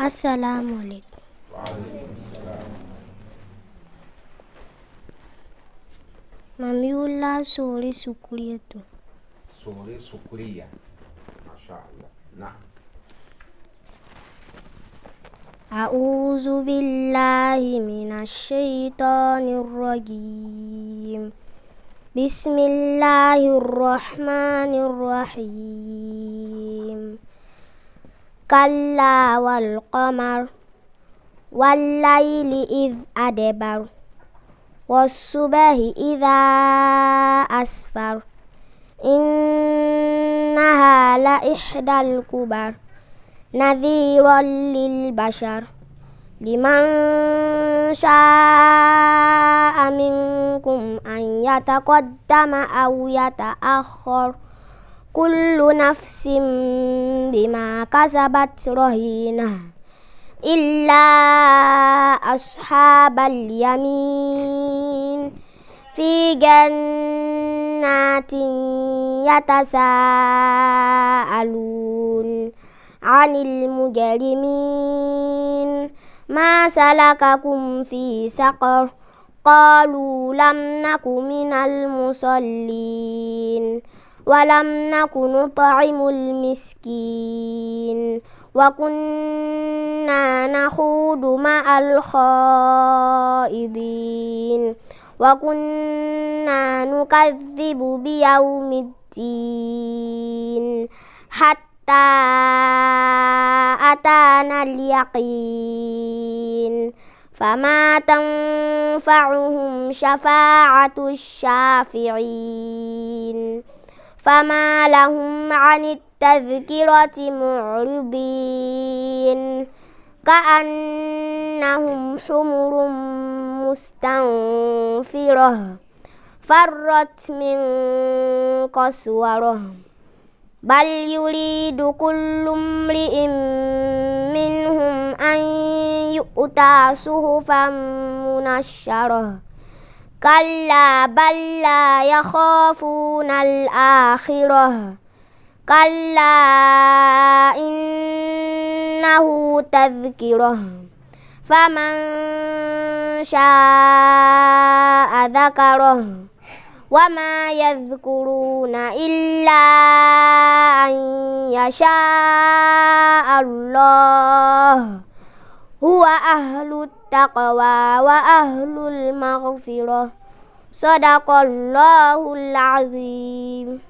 السلام عليكم. مامي ولا سوري سكرية سوري سكرية ما شاء الله. نعم. أعوذ بالله من الشيطان الرجيم. بسم الله الرحمن الرحيم. كلا والقمر والليل إذ أدبر والصبح إذا أسفر إنها لإحدى الكبر نذيرا للبشر لمن شاء منكم أن يتقدم أو يتأخر كل نفس بما كسبت رهينة إلا أصحاب اليمين في جنات يتساءلون عن المجرمين. ما سلككم في سقر؟ قالوا لم نك من المصلين. ولم نك نطعم المسكين وكنا نخوض مع الخائضين وكنا نكذب بيوم الدين حتى أتانا اليقين فما تنفعهم شفاعة الشافعين فما لهم عن التذكرة معرضين. كأنهم حمر مستنفرة فرت من قسورة. بل يريد كل امرئ منهم أن يؤتى صحفا منشرة. كلا بل لا يخافون الآخرة. كلا إنه تذكرة. فمن شاء ذكره. وما يذكرون إلا أن يشاء الله. هو أهل التقوى وأهل المغفرة صدق الله العظيم.